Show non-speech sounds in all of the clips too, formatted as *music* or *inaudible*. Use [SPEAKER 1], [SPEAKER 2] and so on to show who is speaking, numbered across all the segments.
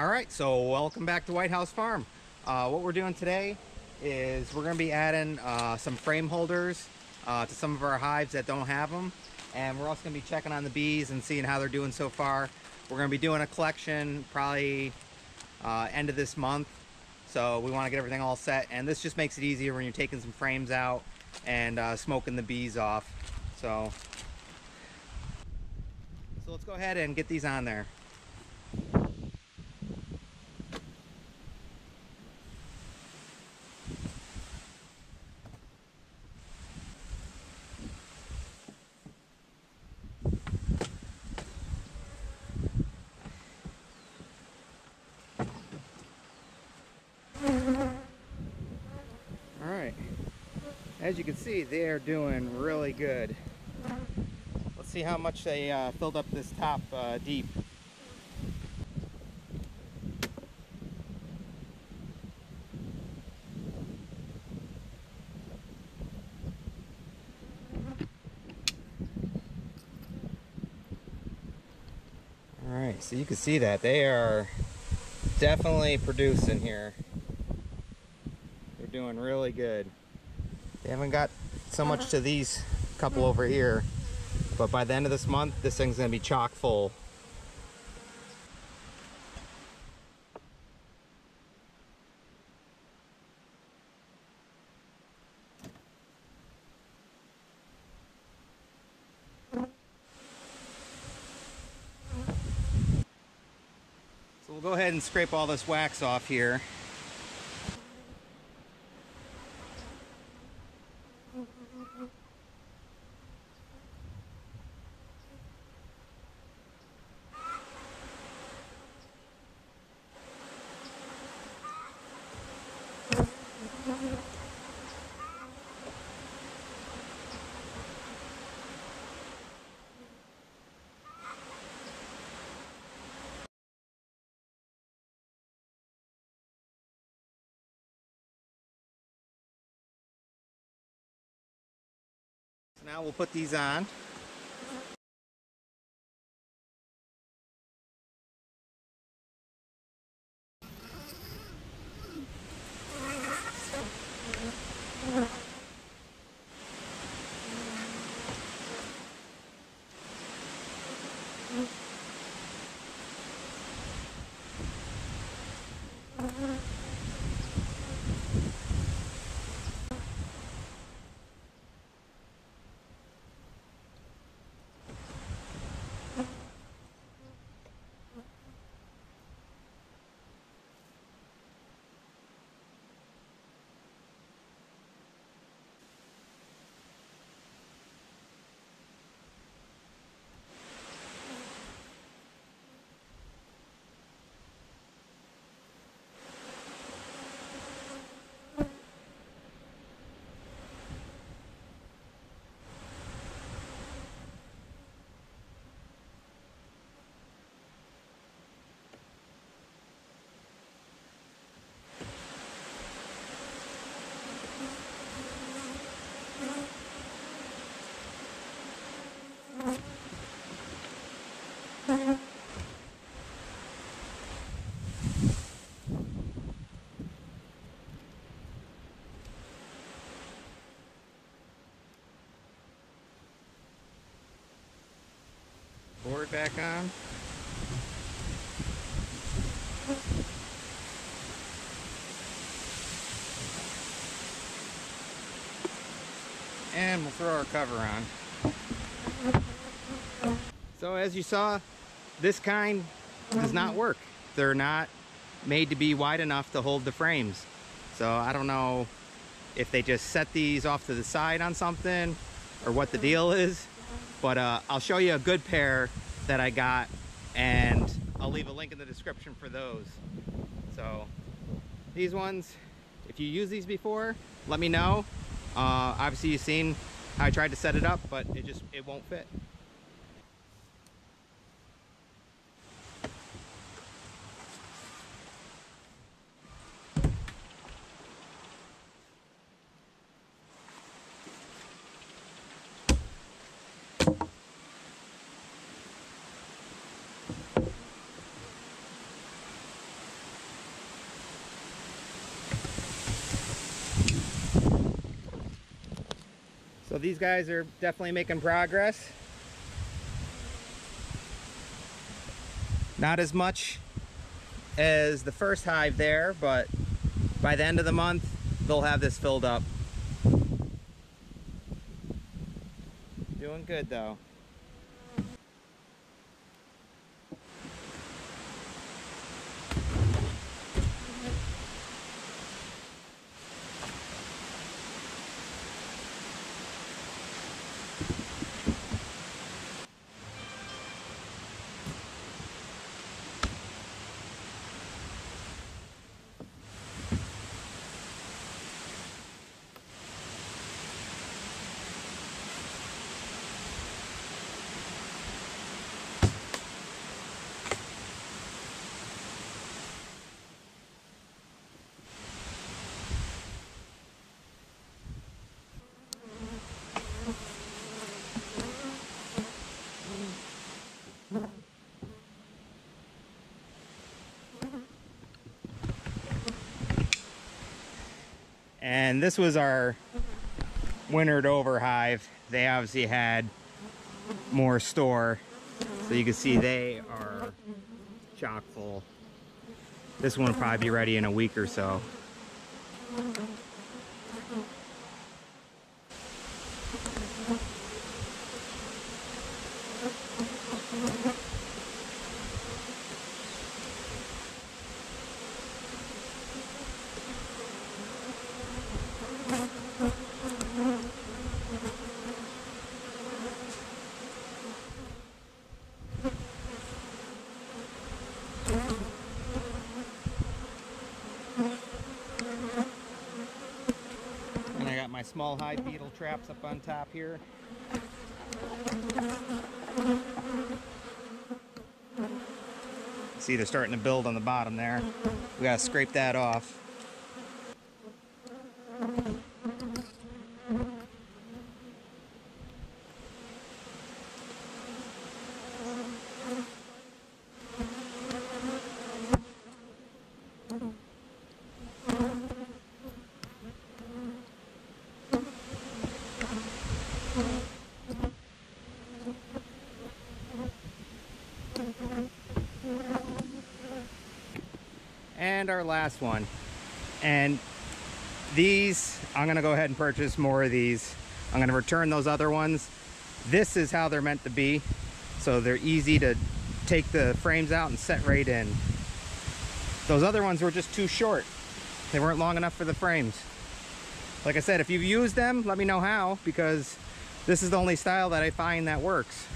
[SPEAKER 1] All right, so welcome back to Whitehouse Farm. Uh, what we're doing today is we're going to be adding uh, some frame holders uh, to some of our hives that don't have them. And we're also to be checking on the bees and seeing how they're doing so far. We're going to be doing a collection probably uh, end of this month. So we want to get everything all set. And this just makes it easier when you're taking some frames out and uh, smoking the bees off. So, so let's go ahead and get these on there. All right. As you can see, they are doing really good. Let's see how much they uh, filled up this top uh, deep. All right, so you can see that they are definitely producing here. They're doing really good. They haven't got so much uh-huh. to these couple over here, but by the end of this month, this thing's gonna be chock full. So we'll go ahead and scrape all this wax off here. So now we'll put these on. Board back on. And we'll throw our cover on. So as you saw, this kind does not work. They're not made to be wide enough to hold the frames. So I don't know if they just set these off to the side on something or what the deal is. But uh, I'll show you a good pair that I got and I'll leave a link in the description for those. So these ones, if you use these before, let me know. Uh, obviously you've seen how I tried to set it up, but it just, it won't fit. So these guys are definitely making progress. Not as much as the first hive there, but by the end of the month, they'll have this filled up. Doing good though. And this was our wintered over hive. They obviously had more store. So you can see they are chock full. This one will probably be ready in a week or so. My small hive beetle traps up on top here. See, they're starting to build on the bottom there. We gotta scrape that off. Our last one. And these, I'm gonna go ahead and purchase more of these. I'm gonna return those other ones. This is how they're meant to be. So they're easy to take the frames out and set right in. Those other ones were just too short. They weren't long enough for the frames. Like I said, if you've used them, let me know how, because this is the only style that I find that works.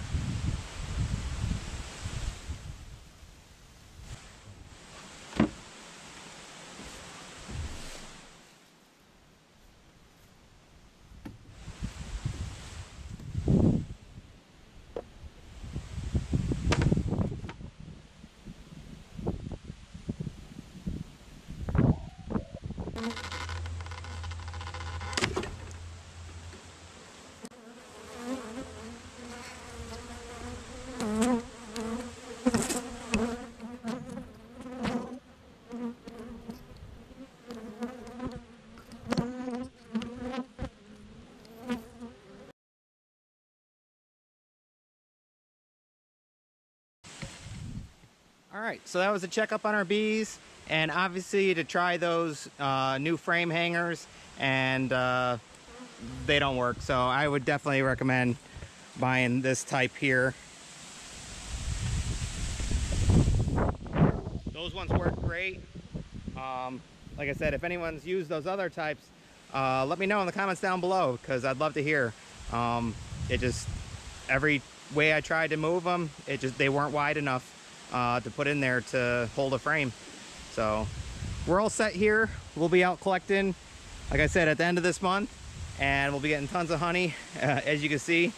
[SPEAKER 1] All right, so that was a checkup on our bees, and obviously to try those uh, new frame hangers, and uh, they don't work. So I would definitely recommend buying this type here. Those ones work great. Um, like I said, if anyone's used those other types, uh, let me know in the comments down below because I'd love to hear. Um, it just every way I tried to move them, it just they weren't wide enough uh, to put in there to hold a frame. So we're all set here. We'll be out collecting, like I said, at the end of this month, and we'll be getting tons of honey, *laughs* uh, as you can see.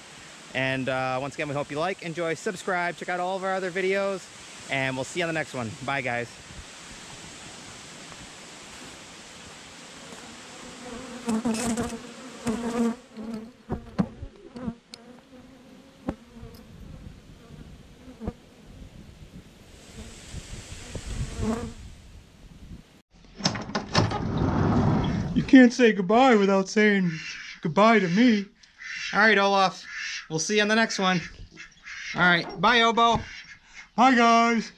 [SPEAKER 1] And uh, once again, we hope you like, enjoy, subscribe, check out all of our other videos, and we'll see you on the next one. Bye, guys. *laughs*
[SPEAKER 2] can't say goodbye without saying goodbye to me.
[SPEAKER 1] All right, Olaf. We'll see you on the next one. All right. Bye, Obo.
[SPEAKER 2] Hi guys.